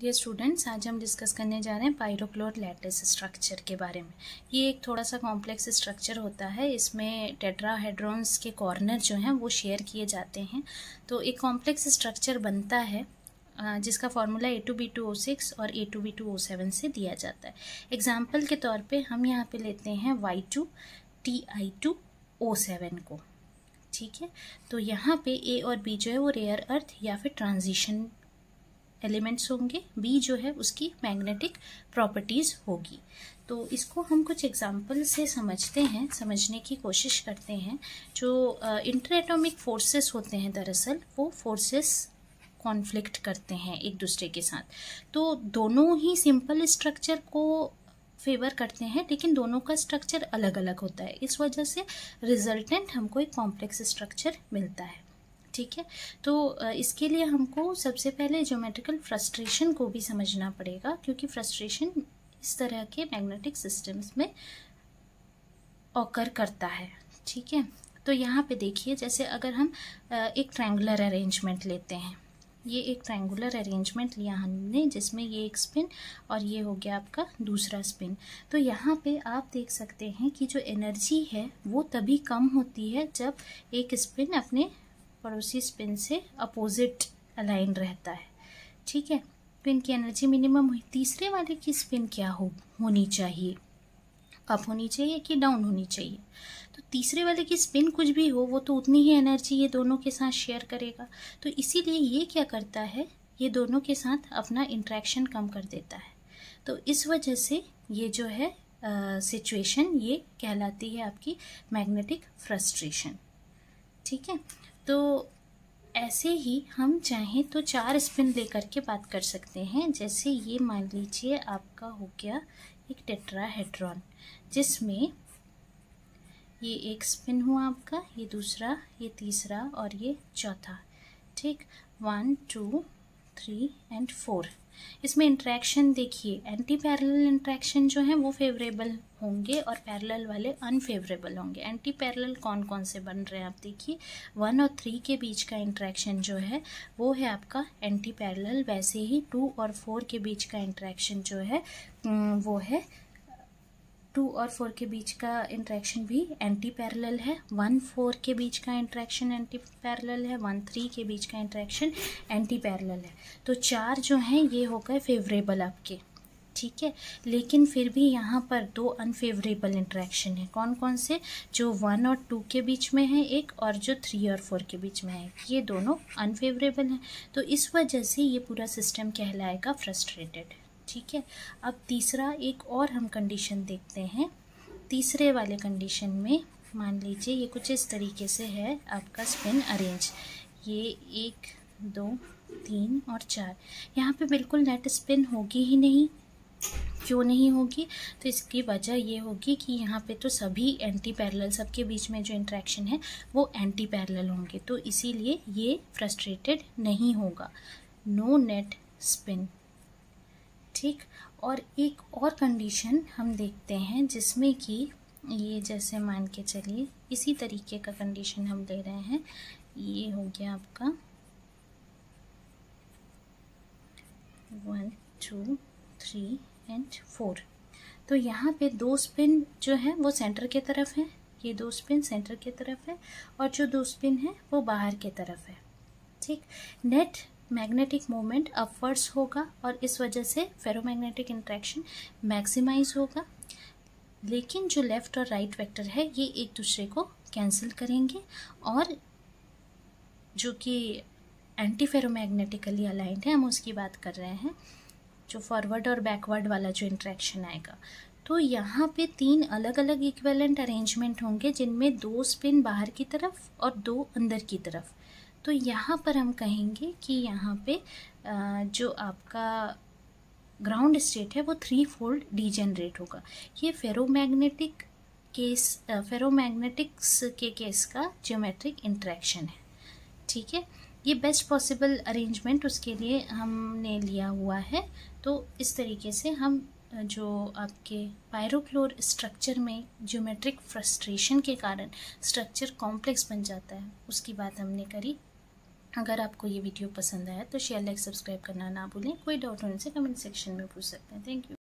Dear students आज हम discuss करने जा रहे हैं पायरोक्लोर लैटिस स्ट्रक्चर के बारे में। ये एक थोड़ा सा कॉम्प्लेक्स स्ट्रक्चर होता है, इसमें टेट्राहेड्रॉन्स के कॉर्नर जो हैं, वो शेयर किए जाते हैं। तो एक कॉम्प्लेक्स स्ट्रक्चर बनता है जिसका formula A two B two O six और A two B two O seven से दिया जाता है। एग्ज़ाम्पल के तौर पर हम यहाँ पर लेते हैं Y two T I two O seven को। ठीक है? तो यहाँ पे ए और बी जो है, वो रेयर अर्थ या फिर ट्रांजिशन एलिमेंट्स होंगे बी जो है उसकी मैग्नेटिक प्रॉपर्टीज़ होगी। तो इसको हम कुछ एग्ज़ाम्पल से समझते हैं, समझने की कोशिश करते हैं। जो इंटर एटॉमिक फोर्सेस होते हैं दरअसल, वो फोर्सेस कॉन्फ्लिक्ट करते हैं एक दूसरे के साथ। तो दोनों ही सिंपल स्ट्रक्चर को फेवर करते हैं, लेकिन दोनों का स्ट्रक्चर अलग अलग होता है। इस वजह से रिजल्टेंट हमको एक कॉम्प्लेक्स स्ट्रक्चर मिलता है। ठीक है? तो इसके लिए हमको सबसे पहले ज्योमेट्रिकल फ्रस्ट्रेशन को भी समझना पड़ेगा, क्योंकि फ्रस्ट्रेशन इस तरह के मैग्नेटिक सिस्टम्स में ऑकर करता है, ठीक है? तो यहाँ पे देखिए, जैसे अगर हम एक ट्रायंगुलर अरेंजमेंट लेते हैं, ये एक ट्रायंगुलर अरेंजमेंट लिया हमने, जिसमें ये एक स्पिन और ये हो गया आपका दूसरा स्पिन तो यहाँ पे आप देख सकते हैं कि जो एनर्जी है, वो तभी कम होती है जब एक स्पिन अपने पड़ोसी स्पिन से अपोजिट अलाइन रहता है। ठीक है? तो इनकी एनर्जी मिनिमम हुई। तीसरे वाले की स्पिन क्या हो? होनी चाहिए। अप होनी चाहिए कि डाउन होनी चाहिए? तो तीसरे वाले की स्पिन कुछ भी हो, वो तो उतनी ही एनर्जी ये दोनों के साथ शेयर करेगा। तो इसीलिए ये क्या करता है? ये दोनों के साथ अपना इंट्रैक्शन कम कर देता है। तो इस वजह से ये जो है सिचुएशन ये कहलाती है आपकी मैग्नेटिक फ्रस्ट्रेशन ठीक है? तो ऐसे ही हम चाहें तो चार स्पिन लेकर के बात कर सकते हैं। जैसे ये मान लीजिए आपका हो गया एक टेट्राहेड्रॉन, जिसमें ये एक स्पिन हुआ आपका, ये दूसरा, ये तीसरा और ये चौथा, ठीक? One, two three and four इसमें इंट्रैक्शन देखिए एंटी पैरेलल इंट्रैक्शन जो है, वो फेवरेबल होंगे और पैरेलल वाले अनफेवरेबल होंगे। एंटी पैरेलल कौन कौन से बन रहे हैं आप देखिए? वन और थ्री के बीच का इंट्रैक्शन जो है, वो है आपका एंटी पैरेलल वैसे ही टू और फोर के बीच का इंट्रैक्शन जो है वो है टू और फोर के बीच का इंट्रैक्शन भी एंटी पैरेलल है। वन, फोर के बीच का इंट्रैक्शन एंटी पैरेलल है। वन, थ्री के बीच का इंट्रैक्शन एंटी पैरेलल है। तो चार जो हैं, ये हो गए फेवरेबल आपके। ठीक है? लेकिन फिर भी यहाँ पर दो अनफेवरेबल इंट्रैक्शन है। कौन कौन से? जो वन और टू के बीच में है एक, और जो थ्री और फोर के बीच में है ये दोनों अनफेवरेबल हैं। तो इस वजह से ये पूरा सिस्टम कहलाएगा फ्रस्ट्रेटेड ठीक है? अब तीसरा, एक और हम कंडीशन देखते हैं। तीसरे वाले कंडीशन में, मान लीजिए, ये कुछ इस तरीके से है, आपका स्पिन अरेंज ये एक, दो, तीन और चार। यहाँ पे बिल्कुल नेट स्पिन होगी ही नहीं। क्यों नहीं होगी? तो इसकी वजह ये होगी कि यहाँ पे तो सभी एंटी पैरेलल सबके बीच में जो इंट्रैक्शन है, वो एंटी पैरेलल होंगे। तो इसीलिए ये फ्रस्ट्रेटेड नहीं होगा। नो नेट स्पिन ठीक। और एक और कंडीशन हम देखते हैं जिसमें कि ये जैसे मान के चलिए, इसी तरीके का कंडीशन हम ले रहे हैं। ये हो गया आपका। One two three and four तो यहाँ पे दो स्पिन जो है, वो सेंटर के तरफ़ है। ये दो स्पिन सेंटर के तरफ़ है और जो दो स्पिन है, वो बाहर के तरफ़ है। ठीक। नेट मैग्नेटिक मोमेंट अपवर्ड्स होगा और इस वजह से फेरोमैग्नेटिक इंट्रैक्शन मैक्सिमाइज होगा। लेकिन जो लेफ़्ट और राइट right वेक्टर है, ये एक दूसरे को कैंसिल करेंगे और जो कि एंटी फेरोमैग्नेटिकली अलाइंड है, हम उसकी बात कर रहे हैं, जो फॉरवर्ड और बैकवर्ड वाला जो इंट्रैक्शन आएगा। तो यहाँ पे तीन अलग अलग इक्वेलेंट अरेंजमेंट होंगे, जिनमें दो स्पिन बाहर की तरफ़ और दो अंदर की तरफ़। तो यहाँ पर हम कहेंगे कि यहाँ पे जो आपका ग्राउंड स्टेट है वो थ्री फोल्ड डीजेनरेट होगा। ये फेरोमैग्नेटिक केस फेरोमैग्नेटिक्स के केस का ज्योमेट्रिक इंट्रैक्शन है। ठीक है? ये बेस्ट पॉसिबल अरेंजमेंट उसके लिए हमने लिया हुआ है। तो इस तरीके से हम जो आपके पायरोक्लोर स्ट्रक्चर में ज्योमेट्रिक फ्रस्ट्रेशन के कारण स्ट्रक्चर कॉम्प्लेक्स बन जाता है, उसकी बात हमने करी। अगर आपको ये वीडियो पसंद आया तो शेयर लाइक सब्सक्राइब करना ना भूलें। कोई डाउट होने से कमेंट सेक्शन में पूछ सकते हैं। Thank you